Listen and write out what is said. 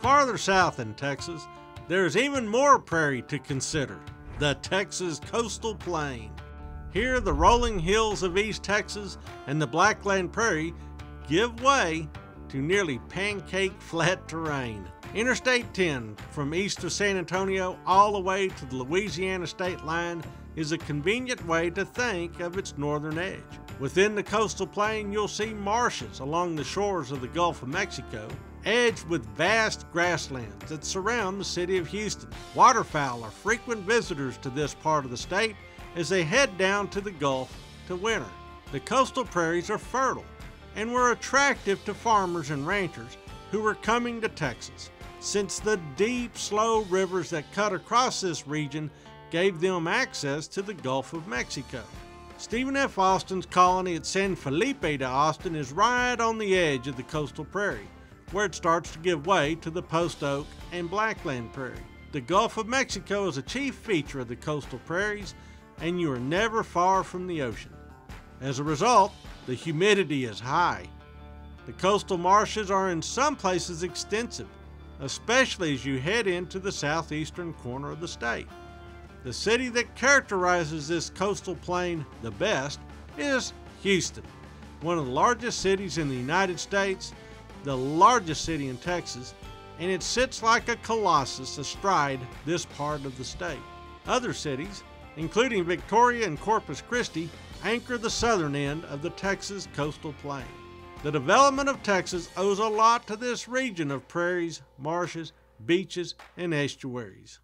Farther south in Texas, there's even more prairie to consider the Texas Coastal Plain. Here, the rolling hills of East Texas and the Blackland Prairie give way to nearly pancake flat terrain. Interstate 10 from east of San Antonio all the way to the Louisiana state line is a convenient way to think of its northern edge. Within the coastal plain, you'll see marshes along the shores of the Gulf of Mexico, edged with vast grasslands that surround the city of Houston. Waterfowl are frequent visitors to this part of the state as they head down to the Gulf to winter. The coastal prairies are fertile and were attractive to farmers and ranchers who were coming to Texas, since the deep, slow rivers that cut across this region gave them access to the Gulf of Mexico. Stephen F. Austin's colony at San Felipe de Austin is right on the edge of the coastal prairie, where it starts to give way to the Post Oak and Blackland Prairie. The Gulf of Mexico is a chief feature of the coastal prairies, and you are never far from the ocean. As a result, the humidity is high. The coastal marshes are in some places extensive, especially as you head into the southeastern corner of the state. The city that characterizes this coastal plain the best is Houston, one of the largest cities in the United States, the largest city in Texas, and it sits like a colossus astride this part of the state. Other cities, including Victoria and Corpus Christi, anchor the southern end of the Texas coastal plain. The development of Texas owes a lot to this region of prairies, marshes, beaches, and estuaries.